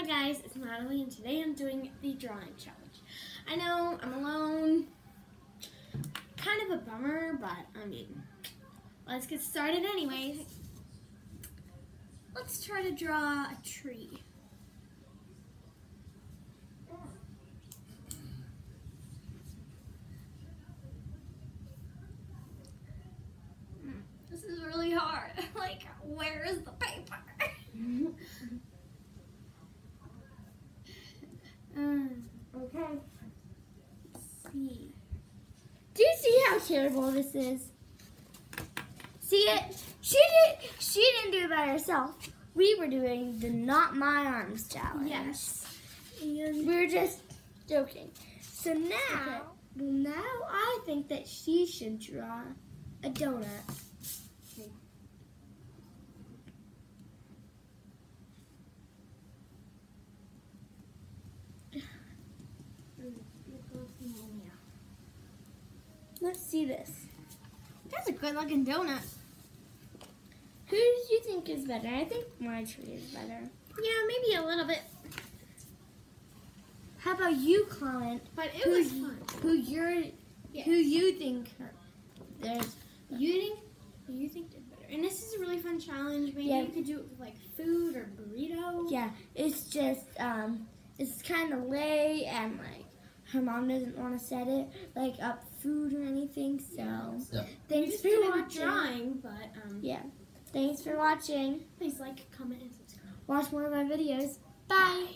Hi guys, it's Natalie and today I'm doing the drawing challenge. I know I'm alone, kind of a bummer, but I mean, let's get started anyways. Let's try to draw a tree. Hmm, This is really hard. like, where is the paper? Um, okay. Let's see. Do you see how terrible this is? See it? She did. She didn't do it by herself. We were doing the not my arms challenge. Yes. And we were just joking. So now, Okay. now I think that she should draw a donut. Let's see this. That's a good looking donut. Who do you think is better? I think my tree is better. Yeah, maybe a little bit, How about you comment but it who, was fun. who you're Yes. who you think there's You think you think did better, and this is a really fun challenge. Maybe Yeah. you could do it with like food or burrito. yeah it's just um it's kind of late and like her mom doesn't want to set it like up food or anything so Yeah. Thanks for watching drawing, but um, yeah thanks for watching please like, comment, and subscribe. watch more of my videos Bye.